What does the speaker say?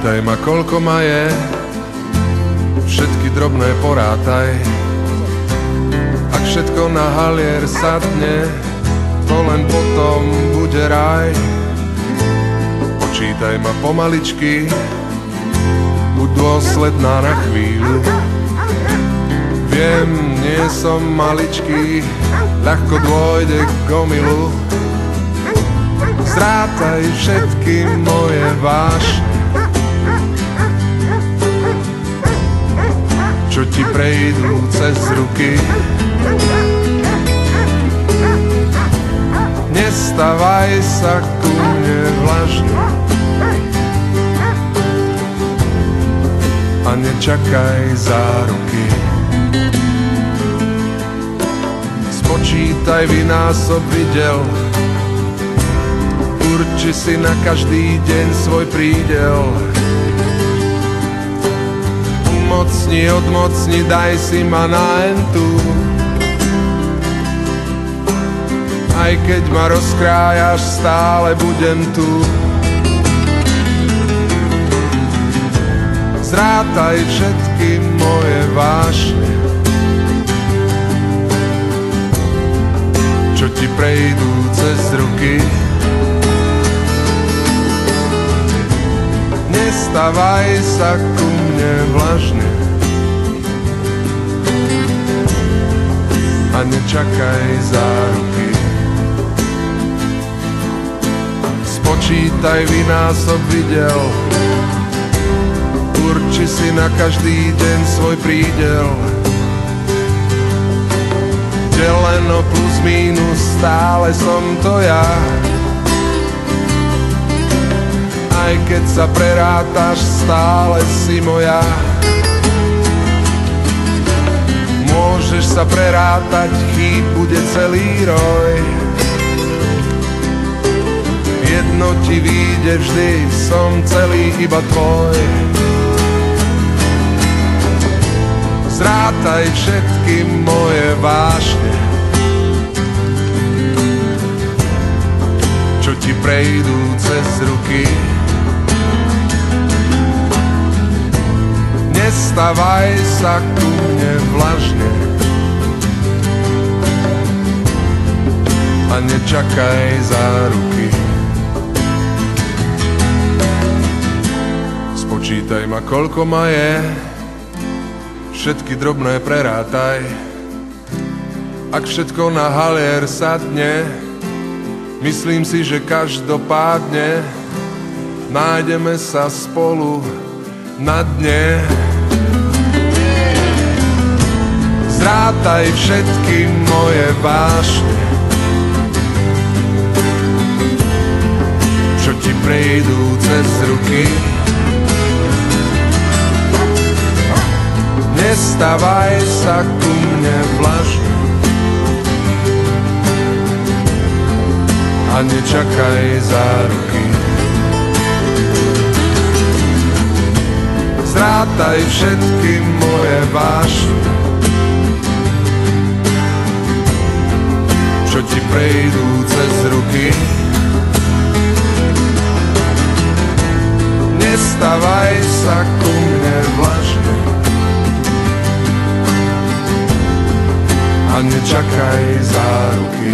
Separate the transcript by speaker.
Speaker 1: Spočítaj ma, koľko ma je, všetky drobné porátaj. Ak všetko na halier sadne, to len potom bude raj. Počítaj ma pomaličky, buď dôsledná na chvíľu. Viem, nie som maličký, ľahko dôjde k gomilu. Zrátaj všetky moje vášne, ti prejdú cez ruky. Nestavaj sa ku mne vlažne a nečakaj záruky. Spočítaj vynásob videl, urči si na každý deň svoj prídel. Umocni, odmocni, daj si ma na entu. Aj keď ma rozkrájaš, stále budem tu. Zrátaj všetky moje vášne, čo ti prejdú cez ruky. Nestavaj sa ku mne vlažne a nečakaj záruky. Spočítaj vynásob videl, urči si na každý deň svoj prídel. Deleno plus mínus, stále som to ja. Aj keď sa prerátaš, stále si moja. Môžeš sa prerátať, chýb bude celý roj. Jedno ti vyjde vždy, som celý iba tvoj. Zrátaj všetky moje vášne, čo ti prejdú cez ruky. Nestavaj sa ku mne vlažne a nečakaj záruky. Spočítaj ma, koľko ma je, všetky drobné prerátaj. Ak všetko na halier sadne, myslím si, že každopádne nájdeme sa spolu na dne. Zrátaj všetky moje vášne, čo ti prejdú cez ruky. Nestavaj sa ku mne vlažne a nečakaj záruky. Zrátaj všetky moje vášne, čo ti prejdú cez ruky. Nestavaj sa ku mne vlažne a nečakaj záruky.